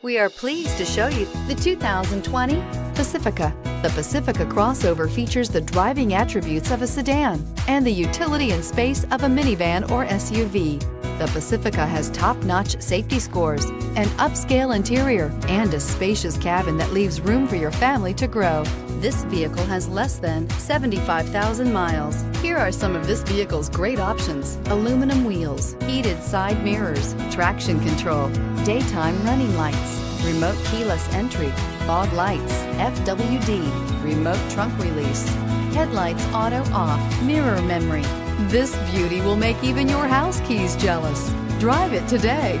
We are pleased to show you the 2020 Pacifica. The Pacifica crossover features the driving attributes of a sedan and the utility and space of a minivan or SUV. The Pacifica has top-notch safety scores, an upscale interior, and a spacious cabin that leaves room for your family to grow. This vehicle has less than 75,000 miles. Here are some of this vehicle's great options. Aluminum wheels, heated side mirrors, traction control, daytime running lights, remote keyless entry, fog lights, FWD, remote trunk release, headlights auto off, mirror memory. This beauty will make even your house keys jealous. Drive it today.